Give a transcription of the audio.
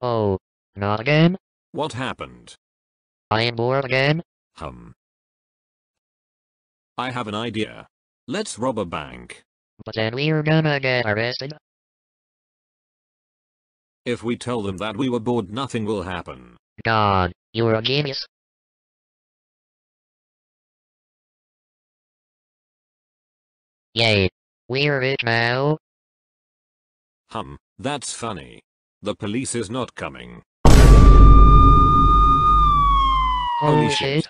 Oh, not again? What happened? I am bored again? Hum. I have an idea. Let's rob a bank. But then we're gonna get arrested. If we tell them that we were bored nothing will happen. God, you're a genius. Yay. We're rich now. Hum, that's funny. The police is not coming. Holy shit.